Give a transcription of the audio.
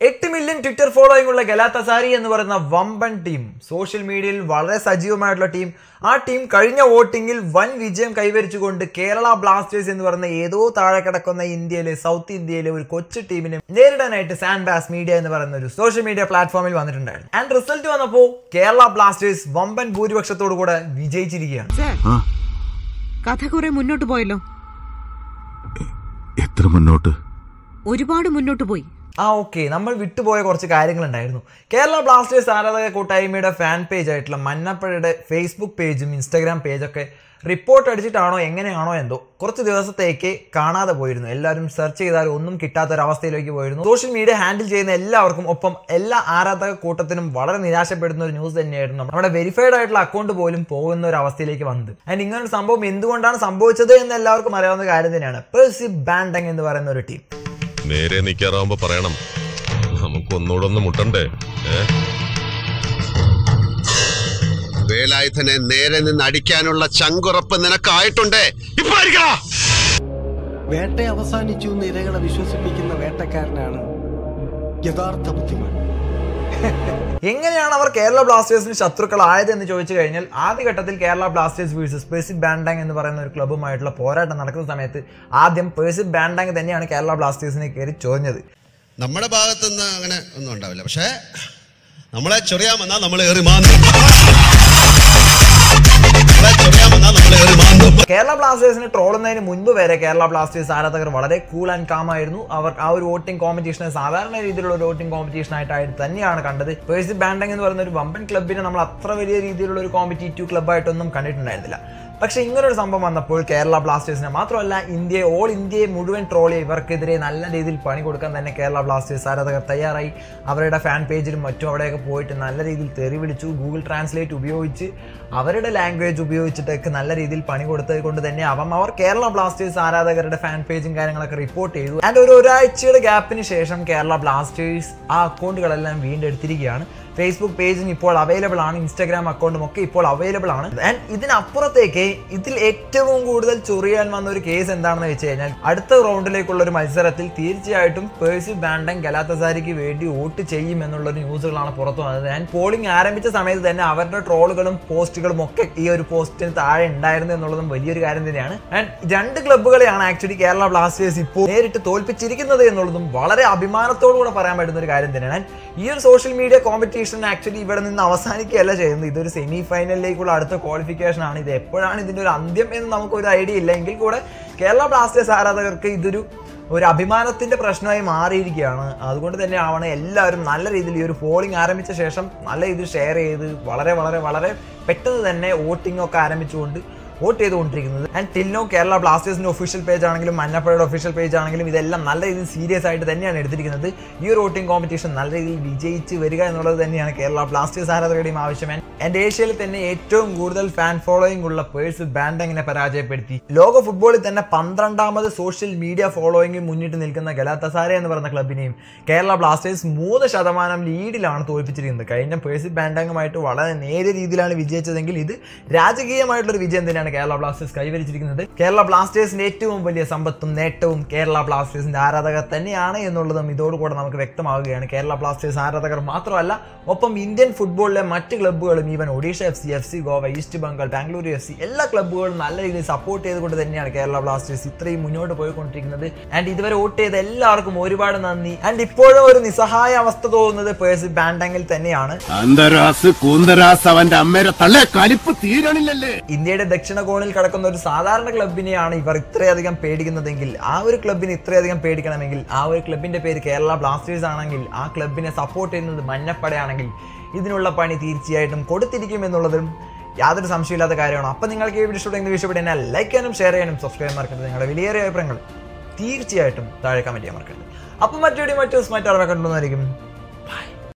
എട്ട് million Twitter following ഉള്ള ഗലാത്തസാരി എന്ന് പറയുന്ന വമ്പൻ ടീം സോഷ്യൽ മീഡിയയിൽ വളരെ സജീവമായിട്ടുള്ള ടീം ആ ടീം കഴിഞ്ഞ വോട്ടിങ്ങിൽ വൻ വിജയം കൈവരിച്ചുകൊണ്ട് കേരള ബ്ലാസ്റ്റേഴ്സ് എന്ന് പറയുന്ന ഏതോ താഴെ കിടക്കുന്ന ഇന്ത്യയിലെ സൗത്ത് ഇന്ത്യയിലെ ഒരു കൊച്ചു ടീമിനെ നേരിടാനായിട്ട് സാൻബാസ് മീഡിയ എന്ന് പറയുന്ന ഒരു സോഷ്യൽ മീഡിയ പ്ലാറ്റ്ഫോമിൽ വന്നിട്ടുണ്ടായിരുന്നു. ആൻഡ് റിസൾട്ട് വന്നപ്പോൾ കേരള ബ്ലാസ്റ്റേഴ്സ് വമ്പൻ ഭൂരിപക്ഷത്തോടു കൂടെ വിജയിച്ചിരിക്കുകയാണ്. കഥ കുറെ മുന്നോട്ട് പോയല്ലോ. എത്ര മുന്നോട്ട്? ഒരുപാട് മുന്നോട്ട് പോയി. ആ ഓക്കെ നമ്മൾ വിട്ടുപോയ കുറച്ച് കാര്യങ്ങളുണ്ടായിരുന്നു. കേരള ബ്ലാസ്റ്റേഴ്സ് ആരാധക കൂട്ടായ്മയുടെ ഫാൻ പേജ് ആയിട്ടുള്ള മന്നപ്പഴയുടെ ഫേസ്ബുക്ക് പേജും ഇൻസ്റ്റാഗ്രാം പേജൊക്കെ റിപ്പോർട്ട് അടിച്ചിട്ടാണോ എങ്ങനെയാണോ എന്തോ കുറച്ച് ദിവസത്തേക്ക് കാണാതെ പോയിരുന്നു. എല്ലാവരും സെർച്ച് ചെയ്താൽ ഒന്നും കിട്ടാത്ത ഒരു അവസ്ഥയിലേക്ക് പോയിരുന്നു. സോഷ്യൽ മീഡിയ ഹാൻഡിൽ ചെയ്യുന്ന എല്ലാവർക്കും ഒപ്പം എല്ലാ ആരാധക കൂട്ടത്തിനും വളരെ നിരാശപ്പെടുന്ന ഒരു ന്യൂസ് തന്നെയായിരുന്നു നമ്മുടെ വെരിഫൈഡ് ആയിട്ടുള്ള അക്കൗണ്ട് പോലും പോകുന്ന ഒരു അവസ്ഥയിലേക്ക് വന്നത്. ആൻഡ് ഇങ്ങനെ ഒരു സംഭവം എന്തുകൊണ്ടാണ് സംഭവിച്ചത് എന്ന് എല്ലാവർക്കും അറിയാവുന്ന കാര്യം തന്നെയാണ്. പേഴ്സി ബാൻഡങ് എന്ന് പറയുന്ന ഒരു ടീം നേരെ നിൽക്കാറാവുമ്പോ പറയണം. നമുക്ക് ഒന്ന് മുട്ടണ്ടേ? ഏ? വേലായുധനെ നേരെ നിന്ന് അടിക്കാനുള്ള ചങ്കുറപ്പ് നിനക്കായിട്ടുണ്ടേ? വേട്ട അവസാനിച്ചു എന്ന് ഇരകളെ വിശ്വസിപ്പിക്കുന്ന വേട്ടക്കാരനാണ് യഥാർത്ഥ ബുദ്ധിമാൻ. എങ്ങനെയാണ് അവർ കേരള ബ്ലാസ്റ്റേഴ്സിന് ശത്രുക്കളായത് എന്ന് ചോദിച്ചു കഴിഞ്ഞാൽ ആദ്യഘട്ടത്തിൽ Kerala Blasters versus Persib Bandung എന്ന് പറയുന്ന ഒരു ക്ലബ്ബുമായിട്ടുള്ള പോരാട്ടം നടക്കുന്ന സമയത്ത് ആദ്യം പേഴ്സി ബാൻഡാങ് തന്നെയാണ് കേരള ബ്ലാസ്റ്റേഴ്സിനെ കയറി ചൊറിഞ്ഞത് നമ്മുടെ ഭാഗത്തുനിന്ന് അങ്ങനെ ഒന്നും ഉണ്ടാവില്ല. പക്ഷേ നമ്മളെ ചൊറിയാമെന്നാൽ നമ്മൾ ഏറി മാന്തും കേരള ബ്ലാസ്റ്റേഴ്സിനെ ട്രോളുന്നതിന് മുൻപ് വരെ കേരള ബ്ലാസ്റ്റേഴ്സ് ആരാധകർ വളരെ കൂൾ ആൻഡ് കാം ആയിരുന്നു. അവർ ആ ഒരു വോട്ടിംഗ് കോമ്പറ്റീഷനെ സാധാരണ രീതിയിലുള്ള ഒരു വോട്ടിംഗ് കോമ്പറ്റീഷൻ ആയിട്ടായിട്ട് തന്നെയാണ് കണ്ടത്. പേഴ്സി ബാൻഡങ് എന്ന് പറയുന്ന ഒരു വമ്പൻ ക്ലബിനെ നമ്മൾ അത്ര വലിയ രീതിയിലുള്ള ഒരു കോമ്പറ്റീറ്റീവ് ക്ലബ്ബായിട്ടൊന്നും കണ്ടിട്ടുണ്ടായിരുന്നില്ല. പക്ഷേ ഇങ്ങനൊരു സംഭവം വന്നപ്പോൾ കേരള ബ്ലാസ്റ്റേഴ്സിനെ മാത്രമല്ല ഇന്ത്യയെ ഓൾ ഇന്ത്യയെ മുഴുവൻ ട്രോൾ ഇവർക്കെതിരെ നല്ല രീതിയിൽ പണി കൊടുക്കാൻ തന്നെ കേരള ബ്ലാസ്റ്റേഴ്സ് ആരാധകർ തയ്യാറായി. അവരുടെ ഫാൻ പേജിലും മറ്റും അവിടെയൊക്കെ പോയിട്ട് നല്ല രീതിയിൽ തെറി വിളിച്ചു ഗൂഗിൾ ട്രാൻസ്ലേറ്റ് ഉപയോഗിച്ച് അവരുടെ ലാംഗ്വേജ് ഉപയോഗിച്ചിട്ടൊക്കെ നല്ല രീതിയിൽ പണി കൊടുത്തത് കൊണ്ട് തന്നെ അവം അവർ കേരള ബ്ലാസ്റ്റേഴ്സ് ആരാധകരുടെ ഫാൻ പേജും കാര്യങ്ങളൊക്കെ റിപ്പോർട്ട് ചെയ്തു. ആൻഡ് ഒരു ഒരാഴ്ചയുടെ ഗ്യാപ്പിന് ശേഷം കേരള ബ്ലാസ്റ്റേഴ്സ് ആ അക്കൗണ്ടുകളെല്ലാം വീണ്ടെടുത്തിരിക്കുകയാണ്. ഫേസ്ബുക്ക് പേജും ഇപ്പോൾ അവൈലബിൾ ആണ് ഇൻസ്റ്റാഗ്രാം അക്കൗണ്ടും ഒക്കെ ഇപ്പോൾ അവൈലബിൾ ആണ്. ആൻഡ് ഇതിനപ്പുറത്തേക്ക് ഇതിൽ ഏറ്റവും കൂടുതൽ ചൊറിയാൻ വന്ന ഒരു കേസ് എന്താണെന്ന് വെച്ച് കഴിഞ്ഞാൽ അടുത്ത റൗണ്ടിലേക്കുള്ള ഒരു മത്സരത്തിൽ തീർച്ചയായിട്ടും പേഴ്സി ബാൻഡൻ ഗലാത്തസാരിക്ക് വേണ്ടി വോട്ട് ചെയ്യും എന്നുള്ള ന്യൂസുകളാണ് പുറത്തു വന്നത്. ആൻഡ് പോളിംഗ് ആരംഭിച്ച സമയത്ത് തന്നെ അവരുടെ ട്രോളുകളും പോസ്റ്റുകളും ഒക്കെ ഈ ഒരു പോസ്റ്റിന് താഴെ ഉണ്ടായിരുന്നു എന്നുള്ളതും വലിയൊരു കാര്യം തന്നെയാണ്. ആൻഡ് രണ്ട് ക്ലബ്ബുകളെയാണ് ആക്ച്വലി കേരള ബ്ലാസ്റ്റേഴ്സ് ഇപ്പോൾ നേരിട്ട് തോൽപ്പിച്ചിരിക്കുന്നത് എന്നുള്ളതും വളരെ അഭിമാനത്തോടു കൂടെ പറയാൻ പറ്റുന്ന ഒരു കാര്യം തന്നെയാണ്. ഈ ഒരു സോഷ്യൽ മീഡിയ കോമ്പറ്റീഷൻ ആക്ച്വലി ഇവിടെ നിന്ന് അവസാനിക്കുകയല്ല ചെയ്യുന്നത്. ഇതൊരു സെമി ഫൈനലിലേക്കുള്ള അടുത്ത ക്വാളിഫിക്കേഷൻ ആണ്. ഇത് എപ്പോഴാണ് ഇതിന്റെ ഒരു അന്ത്യം എന്ന് നമുക്കൊരു ഐഡിയ ഇല്ല എങ്കിൽ കൂടെ കേരള ബ്ലാസ്റ്റേഴ്സ് ആരാധകർക്ക് ഇതൊരു ഒരു അഭിമാനത്തിന്റെ പ്രശ്നമായി മാറിയിരിക്കുകയാണ്. അതുകൊണ്ട് തന്നെ ആവണം എല്ലാവരും നല്ല രീതിയിൽ ഈ ഒരു പോളിംഗ് ആരംഭിച്ച ശേഷം നല്ല രീതിയിൽ ഷെയർ ചെയ്ത് വളരെ വളരെ വളരെ പെട്ടെന്ന് തന്നെ വോട്ടിംഗ് ഒക്കെ ആരംഭിച്ചുകൊണ്ട് വോട്ട് ചെയ്തുകൊണ്ടിരിക്കുന്നത്. ആൻഡ് ടിൽ നോ കേരള ബ്ലാസ്റ്റേഴ്സിന്റെ ഒഫീഷ്യൽ പേജ് ആണെങ്കിലും മഞ്ഞപ്പഴയുടെ ഒഫീഷ്യൽ പേജ് ആണെങ്കിലും ഇതെല്ലാം നല്ല രീതിയിൽ സീരിയസ് ആയിട്ട് തന്നെയാണ് എടുത്തിരിക്കുന്നത്. ഈ ഒരു വോട്ടിംഗ് കോമ്പറ്റീഷൻ നല്ല രീതിയിൽ വിജയിച്ച് വരിക എന്നുള്ളത് തന്നെയാണ് കേരള ബ്ലാസ്റ്റേഴ്സ് ആരാധകരുടെയും ആവശ്യം. ആൻഡ് ഏഷ്യയിൽ തന്നെ ഏറ്റവും കൂടുതൽ ഫാൻ ഫോളോയിങ് ഉള്ള പേഴ്സ് ബാൻഡങ്ങിനെ പരാജയപ്പെടുത്തി? ലോക ഫുട്ബോളിൽ തന്നെ പന്ത്രണ്ടാമത് സോഷ്യൽ മീഡിയ ഫോളോയിങ് മുന്നിട്ട് നിൽക്കുന്ന ഗലാത്തസാര എന്ന് പറയുന്ന ക്ലബിനെയും കേരള ബ്ലാസ്റ്റേഴ്സ് മൂന്ന് ശതമാനം ലീഡിലാണ് തോൽപ്പിച്ചിരിക്കുന്നത്. കഴിഞ്ഞ പേഴ്സ് ബാൻഡങ്ങുമായിട്ട് വളരെ നേരിയ രീതിയിലാണ് വിജയിച്ചതെങ്കിൽ ഇത് രാജകീയമായിട്ടുള്ള വിജയം തന്നെയാണ് കേരള ബ്ലാസ്റ്റേഴ്സ് കൈവരിച്ചിരിക്കുന്നത്. കേരള ബ്ലാസ്റ്റേഴ്സിന്റെ ഏറ്റവും വലിയ സമ്പത്തും നേട്ടവും കേരള ബ്ലാസ്റ്റേഴ്സിന്റെ ആരാധകർ തന്നെയാണ് എന്നുള്ളതും ഇതോടുകൂടെ നമുക്ക് വ്യക്തമാവുകയാണ്. കേരള ബ്ലാസ്റ്റേഴ്സ് ആരാധകർ മാത്രമല്ല ഒപ്പം ഇന്ത്യൻ ഫുട്ബോളിലെ മറ്റ് ക്ലബ്ബുകളും even Odisha F C F C Goa East Bengal Bangalore F C എല്ലാ ക്ലബ്ബുകളും നല്ല രീതിയിൽ സപ്പോർട്ട് ചെയ്തുകൊണ്ട് തന്നെയാണ് കേരള ബ്ലാസ്റ്റേഴ്സ് ഇത്രയും മുന്നോട്ട് പോയിക്കൊണ്ടിരിക്കുന്നത്. ആൻഡ് ഇതുവരെ വോട്ട് ചെയ്ത എല്ലാവർക്കും ഒരുപാട് നന്ദി. ആൻഡ് ഇപ്പോഴും ഒരു നിസ്സഹായ അവസ്ഥ തോന്നുന്നത് പേഴ്സി ബാൻഡങ്ങിൽ തന്നെയാണ്. ഇന്ത്യയുടെ ദക്ഷിണ കോണിൽ കിടക്കുന്ന ഒരു സാധാരണ ക്ലബിനെയാണ് ഇവർ ഇത്രയധികം പേടിക്കുന്നതെങ്കിൽ ആ ഒരു ക്ലബിന് ഇത്രയധികം പേടിക്കണമെങ്കിൽ ആ ഒരു ക്ലബിന്റെ പേര് കേരള ബ്ലാസ്റ്റേഴ്സ് ആണെങ്കിൽ ആ ക്ലബിനെ സപ്പോർട്ട് ചെയ്യുന്നത് മഞ്ഞപ്പടയാണെങ്കിൽ ഇതിനുള്ള പണി തീർച്ചയായിട്ടും കൊടുത്തിരിക്കും എന്നുള്ളതും യാതൊരു സംശയമില്ലാത്ത കാര്യമാണ്. അപ്പം നിങ്ങൾക്ക് ഈ വീഡിയോ ഇഷ്ടപ്പെട്ടെങ്കിൽ ഇഷ്ടപ്പെട്ടെങ്കിൽ ലൈക്ക് ചെയ്യാനും ഷെയർ ചെയ്യാനും സബ്സ്ക്രൈബ് മറക്കരുത്. നിങ്ങളുടെ വിലയേറിയ അഭിപ്രായങ്ങൾ തീർച്ചയായിട്ടും താഴെ കമന്റ് ചെയ്യാൻ മറക്കരുത്. അപ്പം മറ്റൊരു മറ്റു അറിവ് കണ്ടുവന്നായിരിക്കും